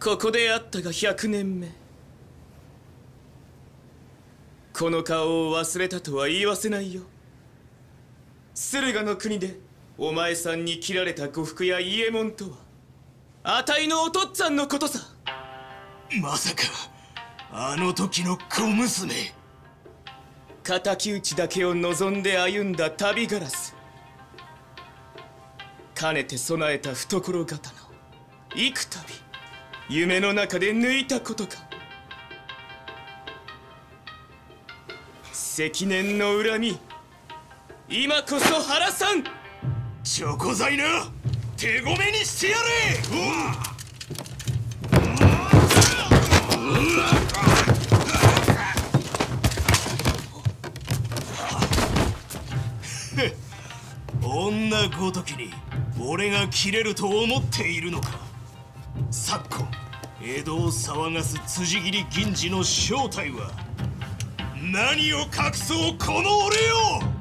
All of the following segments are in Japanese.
ここであったが100年目。この顔を忘れたとは言わせないよ。駿河の国でお前さんに切られた呉服や伊右衛門とはあたいのお父っつぁんのことさ。まさかあの時の小娘。敵討ちだけを望んで歩んだ旅ガラスかねて備えた懐刀幾度夢の中で抜いたことか。積年の恨み。今こそ原さん。チョコ材な手ごめにしてやれ。女ごときに俺が切れると思っているのか。昨今江戸を騒がす辻斬り銀次の正体は何を隠そうこの俺よ!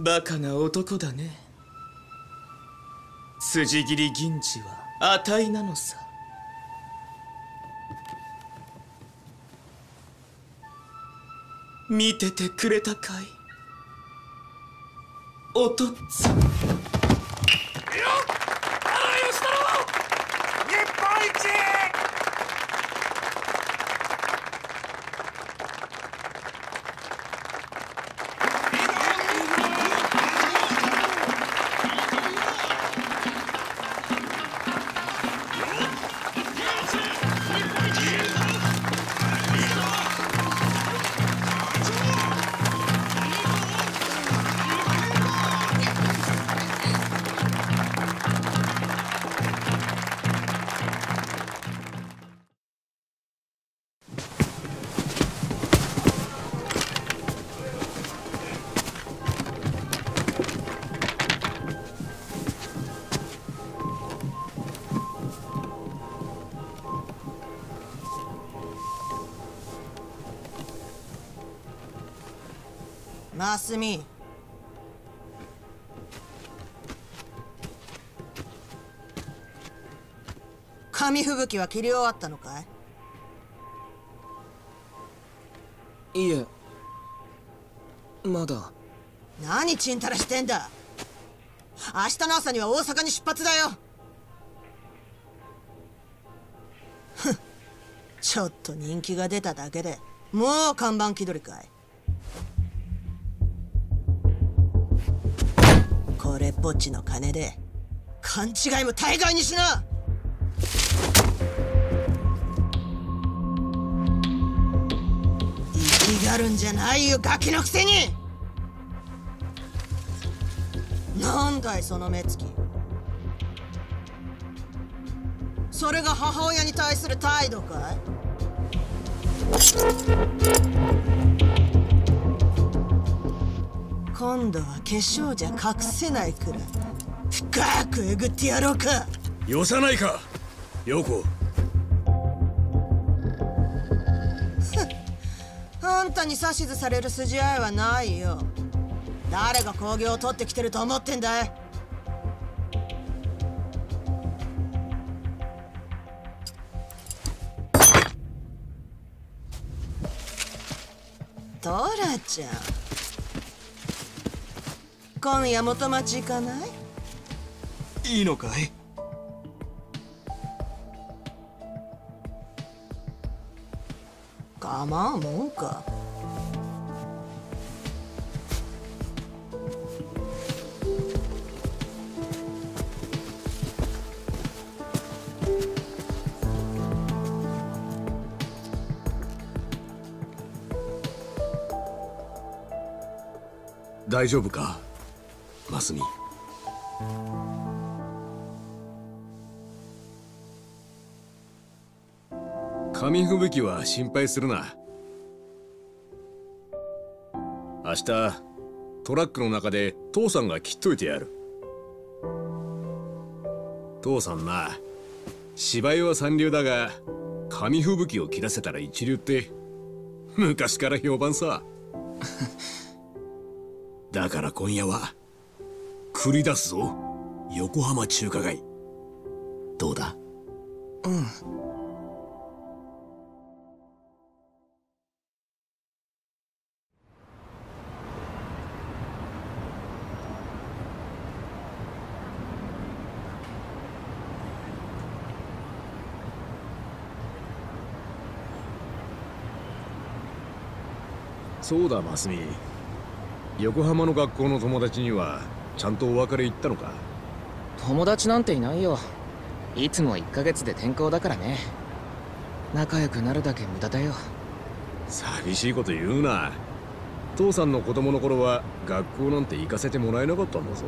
バカな男だね。筋切り銀次は値なのさ。見ててくれたかい？おとっつぁん。マスミ紙吹雪は切り終わったのかい？いえ。まだ。何ちんたらしてんだ？明日の朝には大阪に出発だよ。ちょっと人気が出ただけでもう看板気取りかいこれっぽっちの金で勘違いも大概にしな。生きがるんじゃないよガキのくせに。なんだいその目つき。それが母親に対する態度かい？今度は化粧じゃ隠せないくらい。深くえぐってやろうか。よさないか陽子。あんたに指図される筋合いはないよ。誰が工業を取ってきてると思ってんだい。トラちゃん今夜元町行かない？いいのかい？構うもんか。大丈夫か？マスミ紙吹雪は心配するな。明日トラックの中で父さんが切っといてやる。父さんな芝居は三流だが紙吹雪を切らせたら一流って昔から評判さ。だから今夜は繰り出すぞ。横浜中華街。どうだ？うん。そうだマスミ。横浜の学校の友達にはちゃんとお別れ言ったのか？友達なんていないよ。いつも1ヶ月で転校だからね。仲良くなるだけ無駄だよ。寂しいこと言うな。父さんの子供の頃は学校なんて行かせてもらえなかったんだぞ。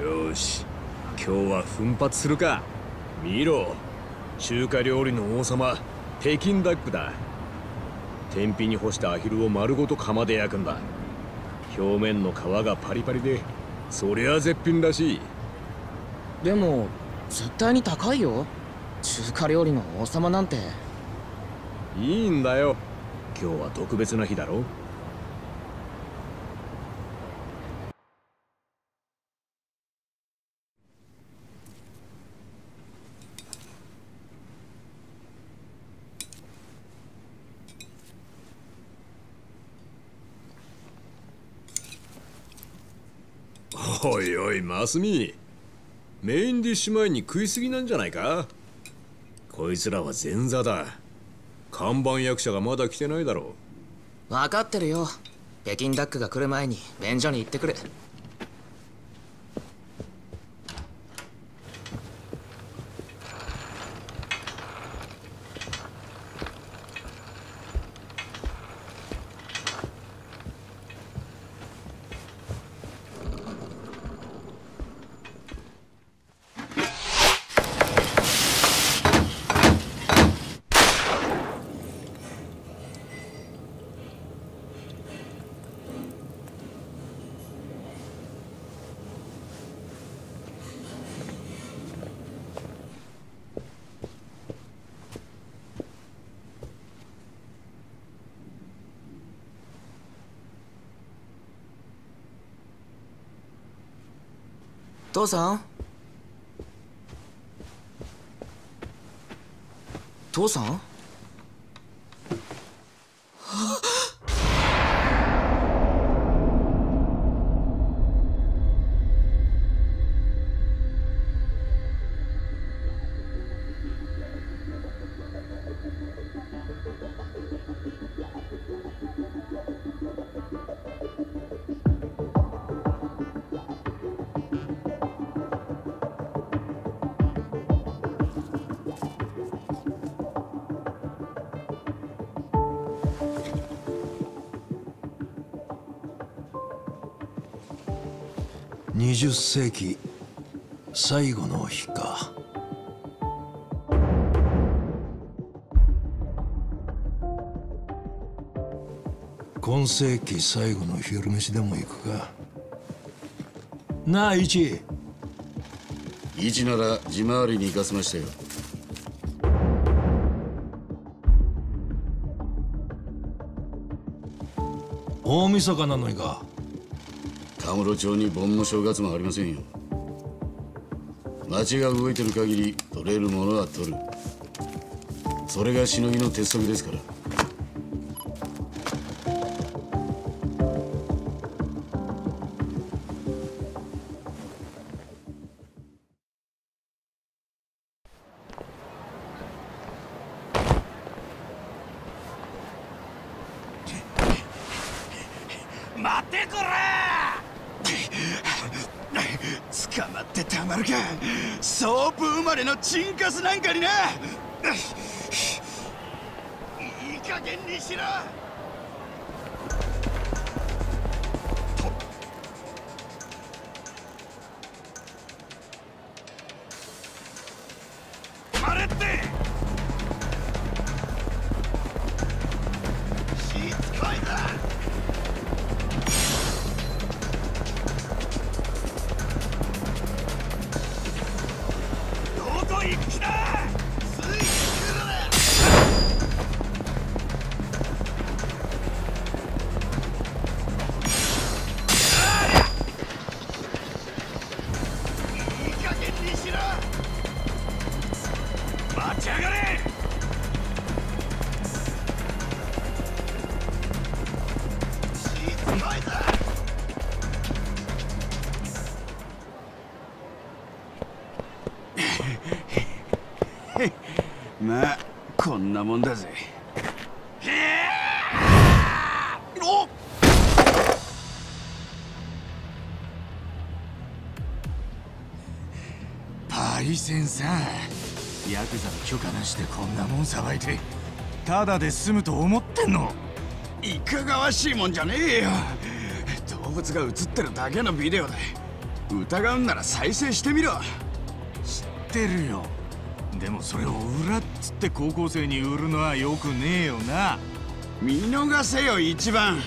よし。今日は奮発するか。見ろ。中華料理の王様北京ダックだ。天日に干したアヒルを丸ごと釜で焼くんだ。表面の皮がパリパリでそりゃ絶品らしい。でも絶対に高いよ。中華料理の王様なんて。いいんだよ。今日は特別な日だろおいおいマスミ。メインディッシュ前に食いすぎなんじゃないか？こいつらは前座だ。看板役者がまだ来てないだろう。分かってるよ。北京ダックが来る前に便所に行ってくる。父さん？父さん？20世紀最後の日か。今世紀最後の昼飯でも行くか。なあ一一なら地回りに行かせましたよ。大晦日なのにか田室町に盆も正月もありませんよ。町が動いてる限り取れるものは取る。それがしのぎの鉄則ですから。進化すなんかにな。いい加減にしろ。パイセンさヤクザの許可なしでこんなもんさばいてただで済むと思ってんの。いかがわしいもんじゃねえよ動物が映ってるだけのビデオで疑うんなら再生してみろ。知ってるよ。でもそれを裏っつって高校生に売るのはよくねえよな。見逃せよ一番。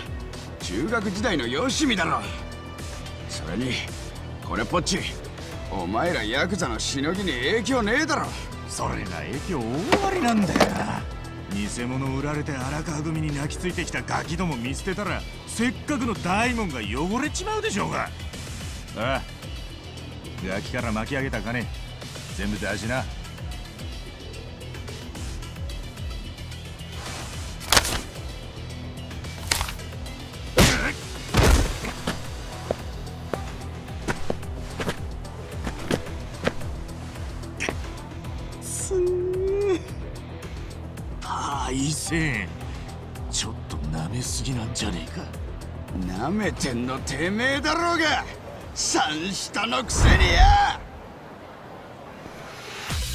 中学時代のよしみだろ。それにこれっぽっちお前らヤクザのしのぎに影響ねえだろ。それが影響大ありなんだよ。な偽物売られて荒川組に泣きついてきたガキども見捨てたらせっかくの大門が汚れちまうでしょうが。ああ。ガキから巻き上げた金全部出しな。すぎなんじゃねえか。なめてんのてめえだろうが。三下のくせにや。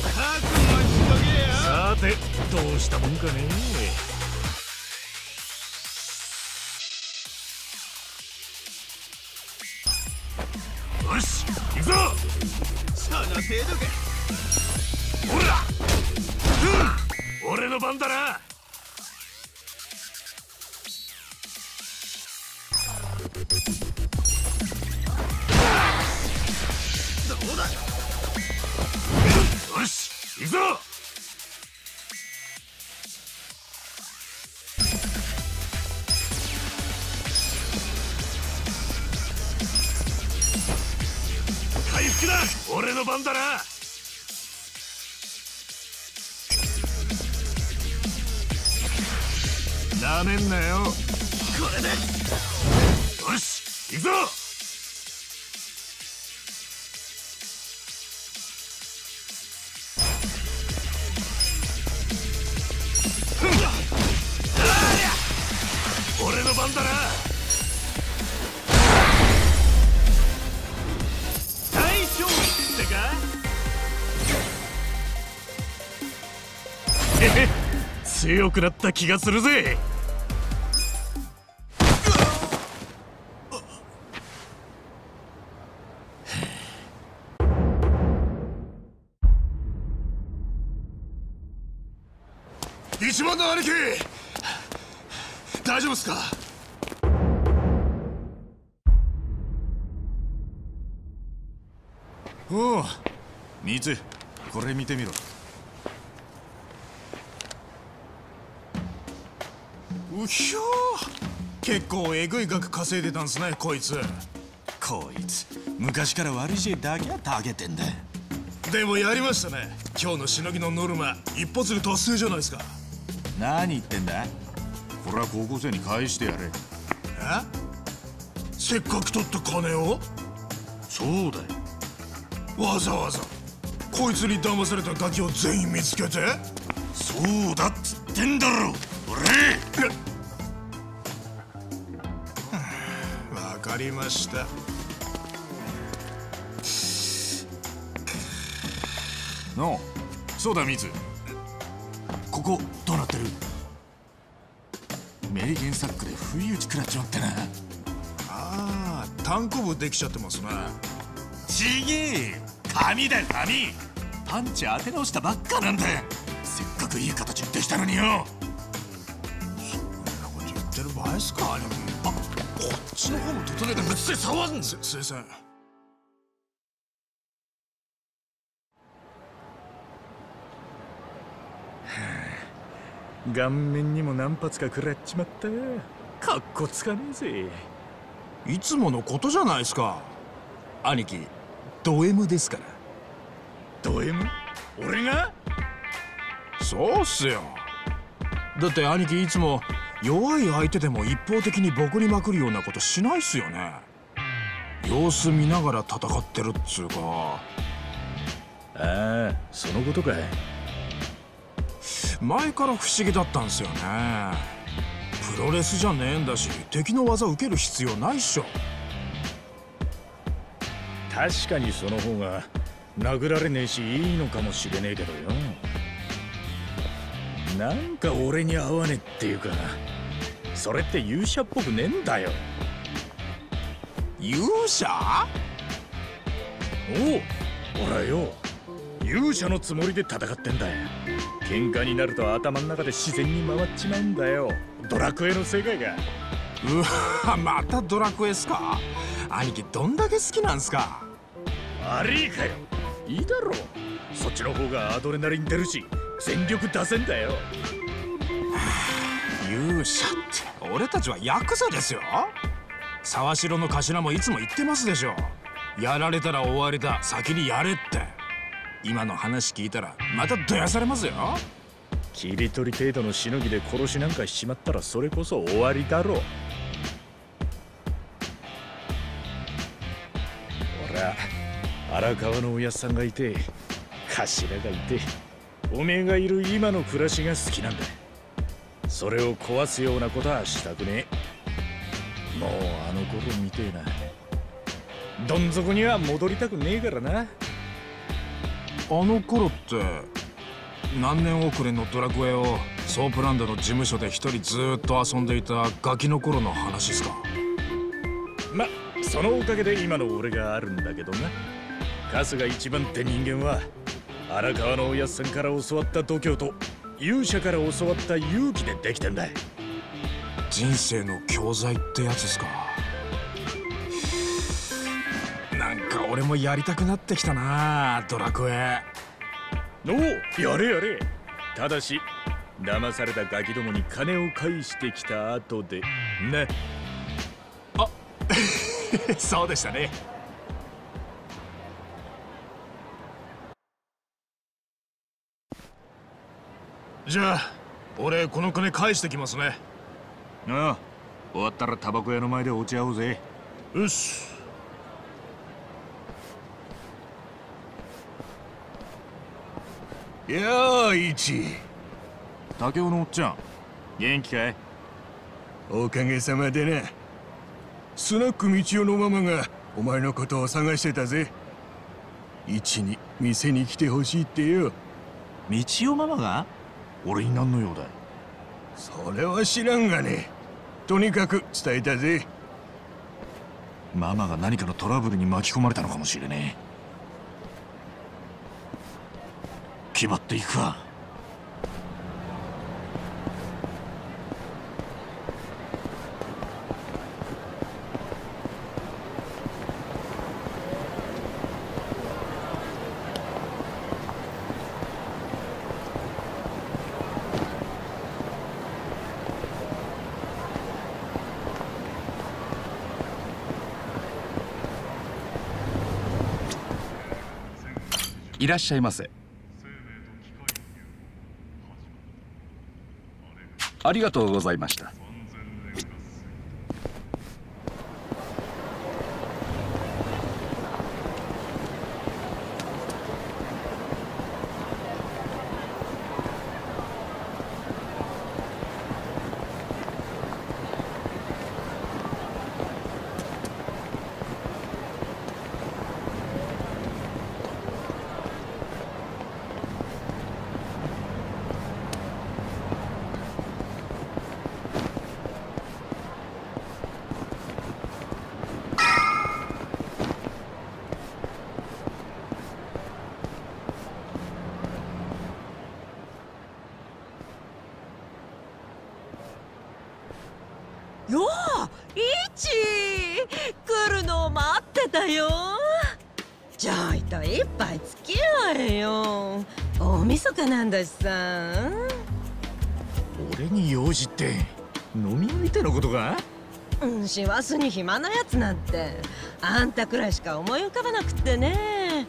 覚悟しとけよさてどうしたもんかね？よし行くぞ！その程度か。ほら、うん、俺の番だなぞ。回復だ。俺の番だな。なめんなよ。これで。よし行くぞ。強くなった気がするぜ。一番の兄貴大丈夫っすか？おおミツこれ見てみろ。うひょー。結構えぐい額稼いでたんすねこいつ。こいつ昔から悪い知恵だけはたげてんだ。でもやりましたね。今日のしのぎのノルマ一発で達成じゃないですか。何言ってんだ？これは高校生に返してやれ。え？せっかく取った金を？そうだよ。わざわざ。こいつに騙されたガキを全員見つけて？そうだっつってんだろ俺りました。のうそうだミツ。ここどうなってる？メリケンサックで不意打ち食らっちまってな。ああ単行部できちゃってますね。ちげえ。紙だよ紙。パンチ当て直したばっかなんだせっかくいい形できたのによ。そんなこと言ってる場合っすか兄貴あこっちの方も整えてぶっつけ触んすすいません。顔面にも何発か食らっちまったかっこつかねえぜ。いつものことじゃないですか。兄貴ド M ですから。ド M? 俺が？そうっすよ。だって兄貴いつも弱い相手でも一方的に僕にまくるようなことしないっすよね。様子見ながら戦ってるっつうか。ああそのことかい。前から不思議だったんすよね。プロレスじゃねえんだし敵の技受ける必要ないっしょ。確かにその方が殴られねえしいいのかもしれねえけどよなんか俺に合わねえっていうかそれって勇者っぽくねえんだよ。勇者？おお俺はよ。勇者のつもりで戦ってんだよ。喧嘩になると頭の中で自然に回っちまうんだよ。ドラクエの世界が。うわまたドラクエっすか？兄貴どんだけ好きなんすか？悪いかよ。いいだろう。そっちの方がアドレナリン出るし全力出せんだよ。勇者って。俺たちはヤクザですよ。沢城の頭もいつも言ってますでしょ。やられたら終わりだ。先にやれって。今の話聞いたらまたどやされますよ。切り取り程度のしのぎで殺しなんかしちまったらそれこそ終わりだろう。俺は荒川のおやっさんがいて頭がいておめえがいる今の暮らしが好きなんだ。それを壊すようなことはしたくねえ。もうあの頃みてえな。どん底には戻りたくねえからな。あの頃って何年遅れのドラクエをソープランドの事務所で一人ずっと遊んでいたガキの頃の話っすか？まそのおかげで今の俺があるんだけどな。春日一番って人間は荒川のおやっさんから教わった度胸と勇者から教わった勇気でできてんだ人生の教材ってやつっすか。なんか俺もやりたくなってきたなドラクエ。おおやれやれ。ただし騙されたガキどもに金を返してきた後でな そうでしたねじゃあ俺この金返してきますね。ああ終わったらタバコ屋の前で落ち合おうぜよしやあ一竹雄のおっちゃん元気かい？おかげさまでな。スナック道夫のママがお前のことを探してたぜ。一に店に来てほしいってよ。道夫ママが？俺に何の用だい？それは知らんがね。とにかく伝えたぜ。ママが何かのトラブルに巻き込まれたのかもしれねえ。決まっていくかいらっしゃいませ。ありがとうございましたよあイチ来るのを待たよ。ちょいと一杯付き合えよ。大晦日なんだしさ。俺に用事って飲み相手のことか？うん師走に暇なやつなんて。あんたくらいしか思い浮かばなくってね。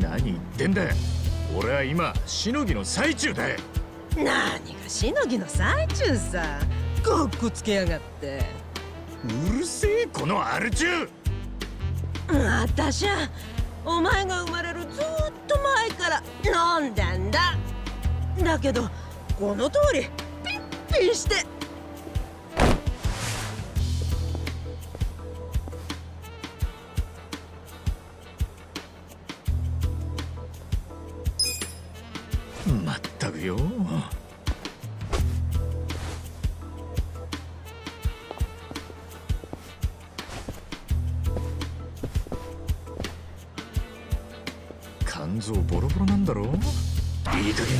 何言ってんだ俺は今しのぎの最中だよ。何がしのぎの最中さ。かっこつけやがって。うるせえこのアル中あたしゃお前が生まれるずっと前から飲んだんだ。だけどこの通りピッピンして。まったくよ。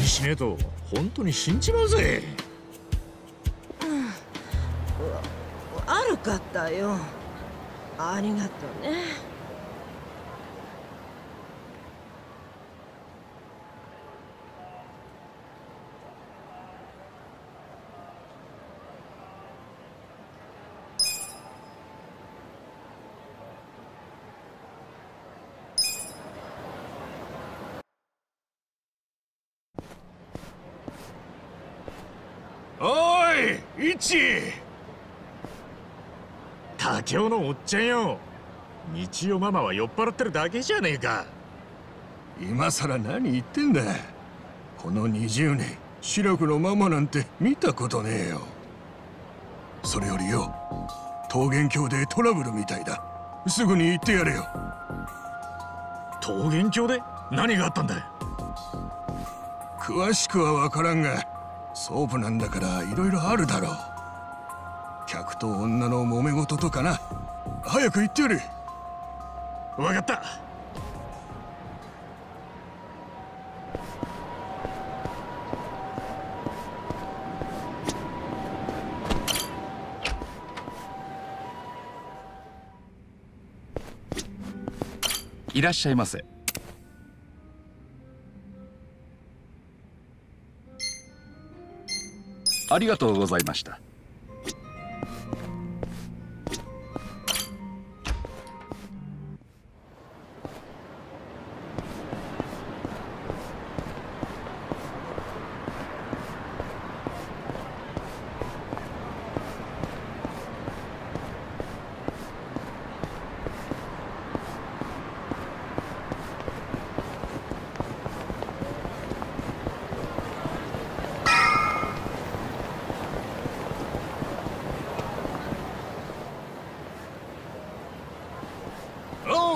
にしねえと本当に死んじまうぜ悪かったよ。ありがとうねおいイチ竹雄のおっちゃんよ。日曜ママは酔っ払ってるだけじゃねえか。今さら何言ってんだ。この20年白くのママなんて見たことねえよ。それよりよ桃源郷でトラブルみたいだ。すぐに行ってやれよ。桃源郷で？何があったんだ詳しくは分からんがソープなんだからいろいろあるだろう。客と女の揉め事とかな早く行ってやれ分かった。いらっしゃいませ。ありがとうございました。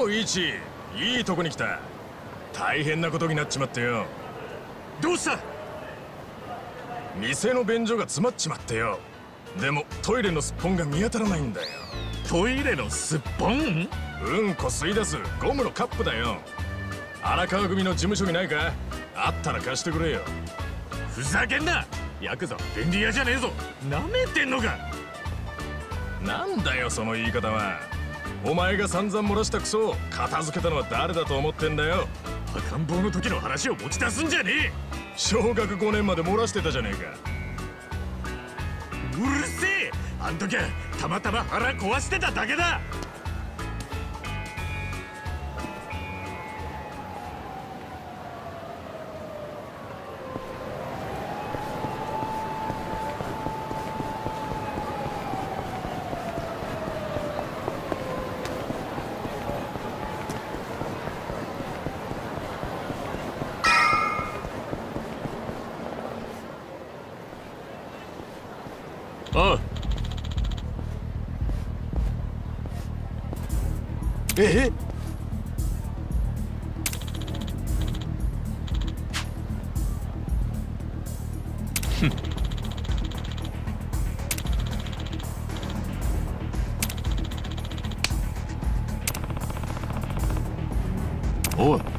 ういいとこに来た。大変なことになっちまってよ。どうした？店の便所が詰まっちまってよ。でもトイレのすっぽんが見当たらないんだよ。トイレのすっぽん？うんこ吸い出すゴムのカップだよ。荒川組の事務所にないか？あったら貸してくれよ。ふざけんな！ヤクザは便利屋じゃねえぞ。なめてんのか？なんだよその言い方はお前が散々漏らしたクソを片付けたのは誰だと思ってんだよ。赤ん坊の時の話を持ち出すんじゃねえ。小学5年まで漏らしてたじゃねえか。うるせえ。あん時はたまたま腹壊してただけだ。おい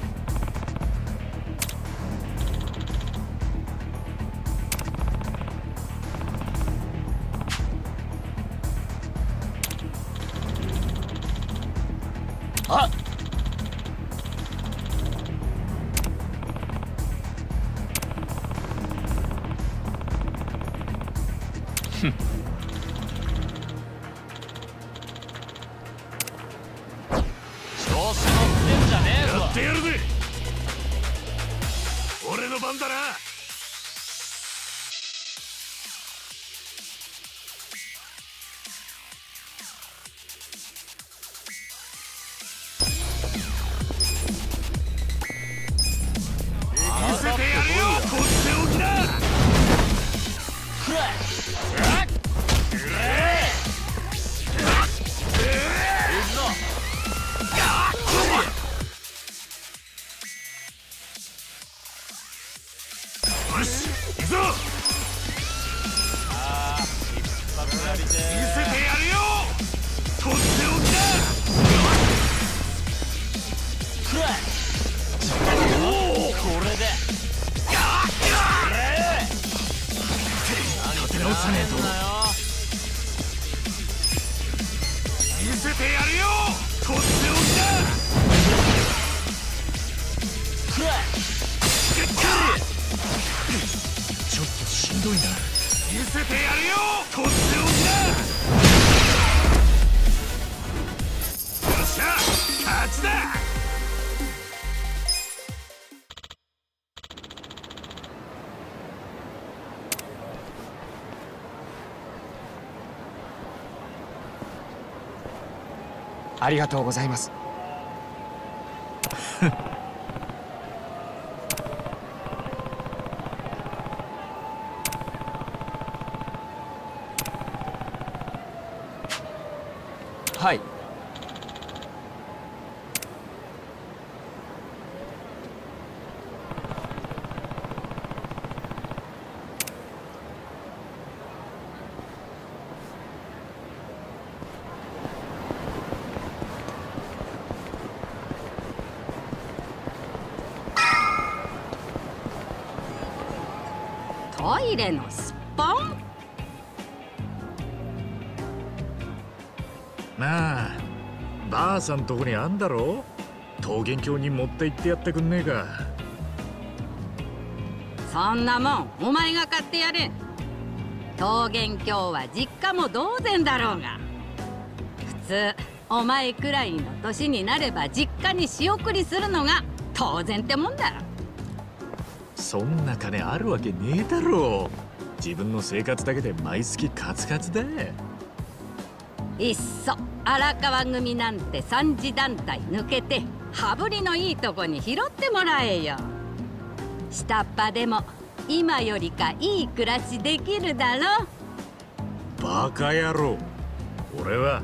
ありがとうございます はいトイレのすっぽんなあばあさんとこにあんだろ？桃源郷に持って行ってやってくんねえか。そんなもんお前が買ってやれ。桃源郷は実家も同然だろうが。普通お前くらいの年になれば実家に仕送りするのが当然ってもんだそんな金あるわけねえだろ。自分の生活だけで毎月カツカツだいっそ荒川組なんて三次団体抜けて羽振りのいいとこに拾ってもらえよ。下っ端でも今よりかいい暮らしできるだろ。バカ野郎。俺は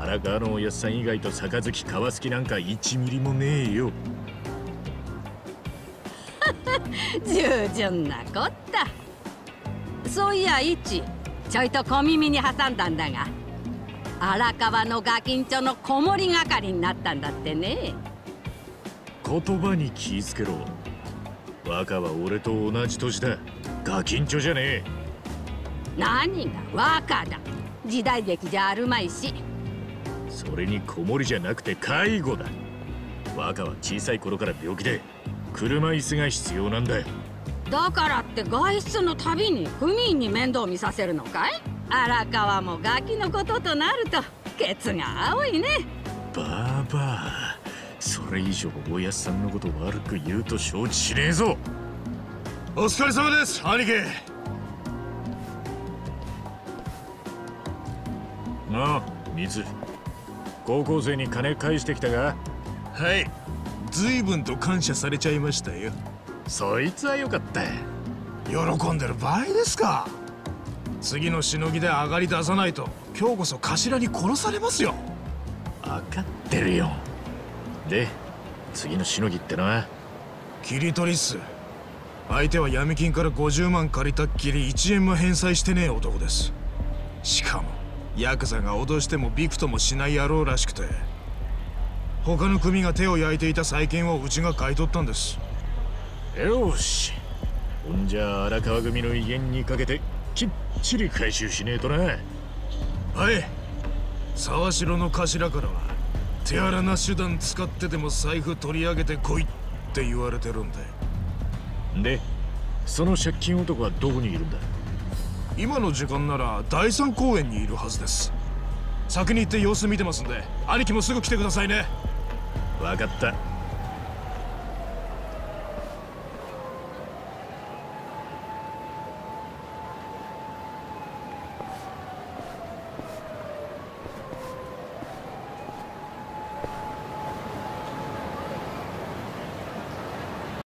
荒川のおやっさん以外と杯交わす気なんか1ミリもねえよ従順なこった。そういや一ちょいと小耳に挟んだんだが荒川のガキンチョの子守係になったんだってね。言葉に気ぃつけろ。若は俺と同じ年だ。ガキンチョじゃねえ。何が若だ。時代劇じゃあるまいし。それに子守じゃなくて介護だ。若は小さい頃から病気で車椅子が必要なんだよ。だからって外出のたびに組員に面倒見させるのかい？荒川もガキのこととなるとケツが青いね。バーバーそれ以上おやっさんのこと悪く言うと承知しねえぞ。お疲れ様です兄貴。なあ水。高校生に金返してきたがはい随分と感謝されちゃいましたよ。そいつはよかった。喜んでる場合ですか。次のしのぎで上がり出さないと今日こそ頭に殺されますよ。分かってるよ。で次のしのぎってのは？切り取りっす。相手は闇金から50万借りたっきり1円も返済してねえ男です。しかもヤクザが脅してもびくともしない野郎らしくて他の組が手を焼いていた債権をうちが買い取ったんです。よし。ほんじゃ荒川組の威厳にかけてきっちり回収しねえとな。はい。沢城の頭からは手荒な手段使ってでも財布取り上げてこいって言われてるんで。でその借金男はどこにいるんだ？今の時間なら第三公園にいるはずです。先に行って様子見てますんで兄貴もすぐ来てくださいね分かった。